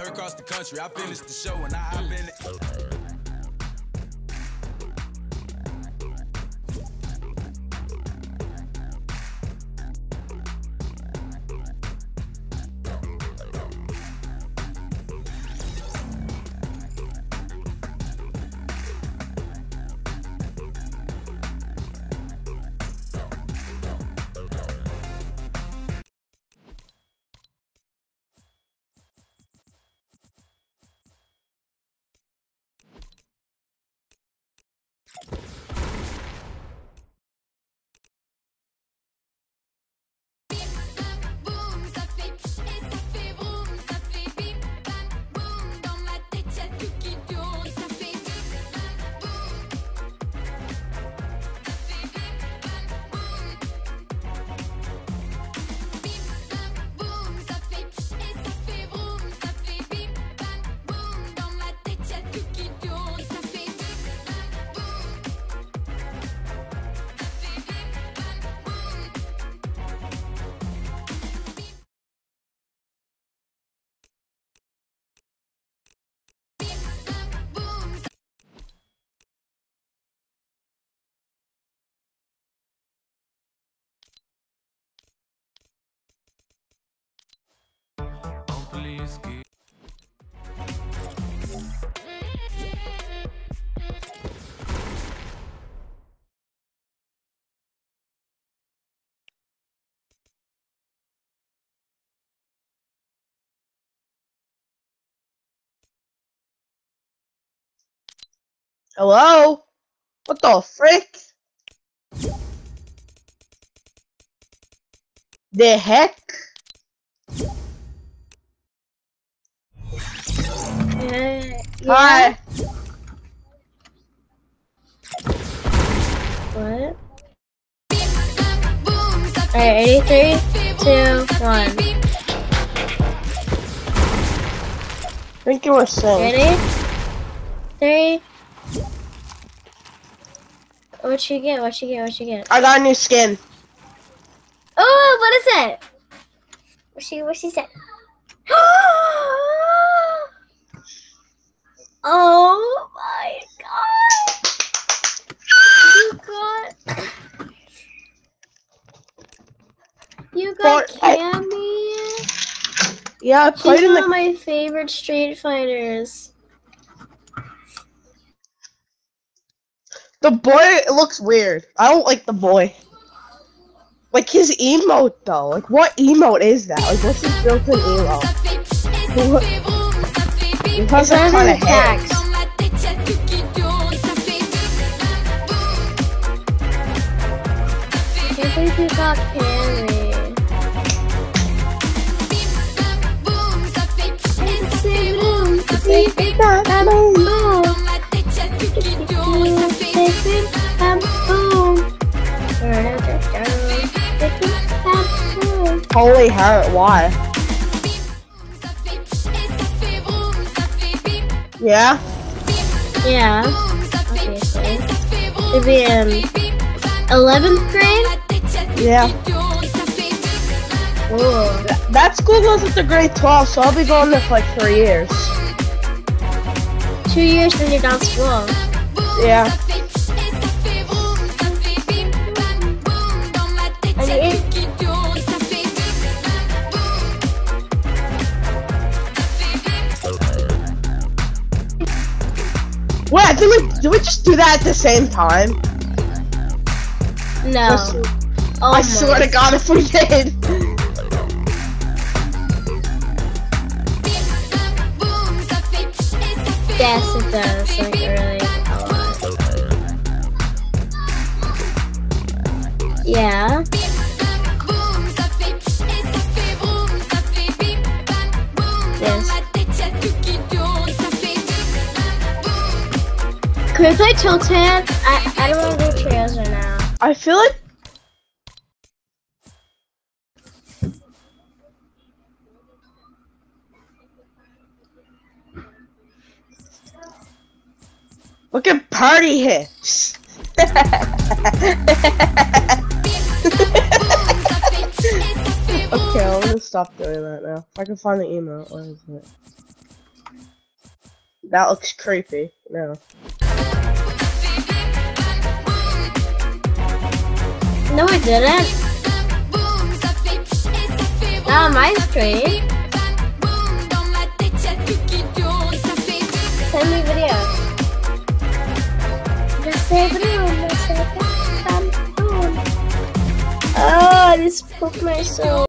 here across the country. I finished the show and I hop in it. Hello? What the frick? The heck? Uh, Hi. What? Alright, ready? Three, two, vroom, ça fait one. I think you were saying. Ready? Three. What you get? What you get? What you get? I got a new skin. Oh, what is it? What she? What she said? oh my god! You got. You got Fortnite. Cammy. Yeah, I She's in one of my favorite Street Fighters. The boy looks weird. I don't like the boy. Like his emote though. Like what emote is that? Like what's his built-in emote? ça fait pch et ça What? fait vroom, ça fait He ça fait why? Yeah? Yeah, boum, ça fait pch et ça fait vroom, Should be in fait bip bam 11th grade. Ma tête y'a tout Yeah. qui tourne et ça fait bip bam Ooh. Th- That school goes into grade 12, so I'll be going there for like three years. Two years when you're done school. Yeah. Wait, did we, did we just do that at the same time? No. Oh I swear to God, if we did. Yes, it does. Like, really. Yeah. We play Tilted? I I don't want to do trails right now. I feel like Look at party hips. okay, I'm gonna stop doing that now. If I can find the email, where is it? That looks creepy. No. Tout qui tourne. Et ça fait bip, Send me video. Just say boom, just. Oh, pooped my soul.